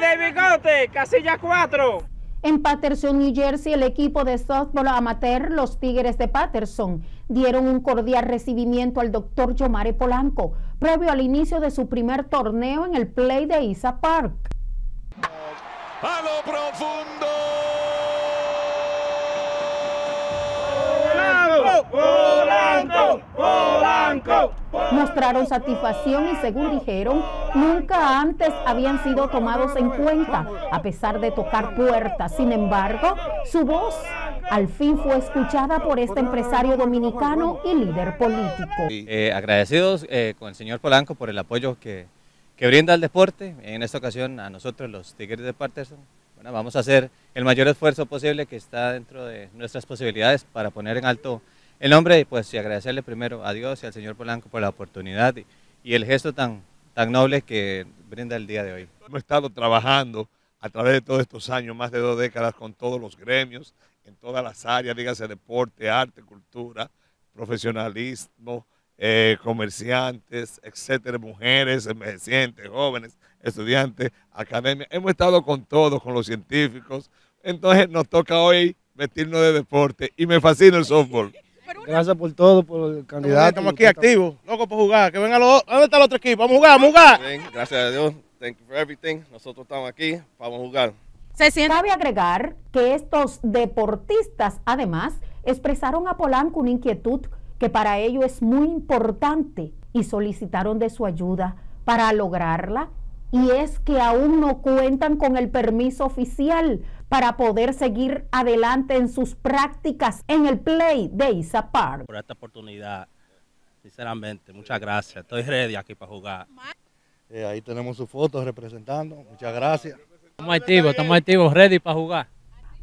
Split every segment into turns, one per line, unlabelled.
de bigote, casilla 4.
En Patterson, New Jersey, el equipo de softball amateur, los Tigres de Patterson, dieron un cordial recibimiento al doctor Yomare Polanco, previo al inicio de su primer torneo en el Play de Isa Park.
A lo profundo.
Polanco, Polanco,
Mostraron satisfacción y según dijeron, nunca antes habían sido tomados en cuenta, a pesar de tocar puertas. Sin embargo, su voz al fin fue escuchada por este empresario dominicano y líder político.
Eh, agradecidos eh, con el señor Polanco por el apoyo que, brinda al deporte, en esta ocasión a nosotros los Tigres de Patterson. Vamos a hacer el mayor esfuerzo posible que está dentro de nuestras posibilidades para poner en alto el nombre pues, y agradecerle primero a Dios y al señor Polanco por la oportunidad y, y el gesto tan, tan noble que brinda el día de hoy.
Hemos estado trabajando a través de todos estos años, más de dos décadas, con todos los gremios, en todas las áreas, dígase deporte, arte, cultura, profesionalismo, eh, comerciantes, etcétera, mujeres, envejecientes, jóvenes, estudiantes, academia. Hemos estado con todos, con los científicos. Entonces nos toca hoy vestirnos de deporte y me fascina el softball.
Gracias por todo, por el candidato.
Estamos aquí activos, locos por jugar. Que vengan los ¿Dónde está el otro equipo? Vamos a jugar, vamos a jugar.
Bien, gracias a Dios. Thank you for everything. Nosotros estamos aquí, vamos a jugar.
Cabe agregar que estos deportistas además expresaron a Polanco una inquietud que para ello es muy importante y solicitaron de su ayuda para lograrla y es que aún no cuentan con el permiso oficial para poder seguir adelante en sus prácticas en el play de Isa Park.
Por esta oportunidad, sinceramente, muchas gracias. Estoy ready aquí para jugar.
Eh, ahí tenemos su foto representando. Muchas gracias.
Estamos activos, estamos activos, ready para jugar.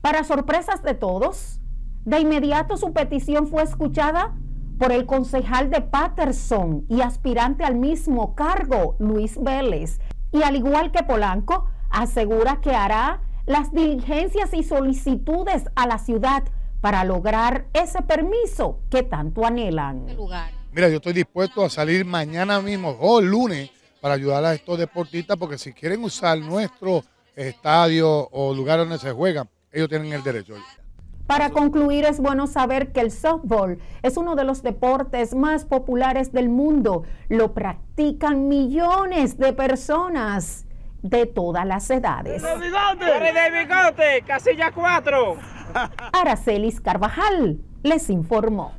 Para sorpresas de todos, de inmediato su petición fue escuchada por el concejal de Patterson y aspirante al mismo cargo, Luis Vélez. Y al igual que Polanco, asegura que hará las diligencias y solicitudes a la ciudad para lograr ese permiso que tanto anhelan.
Mira, yo estoy dispuesto a salir mañana mismo o el lunes para ayudar a estos deportistas porque si quieren usar nuestro estadio o lugar donde se juegan, ellos tienen el derecho.
Para concluir, es bueno saber que el softball es uno de los deportes más populares del mundo. Lo practican millones de personas de todas las edades.
¡Casilla 4!
Aracelis Carvajal les informó.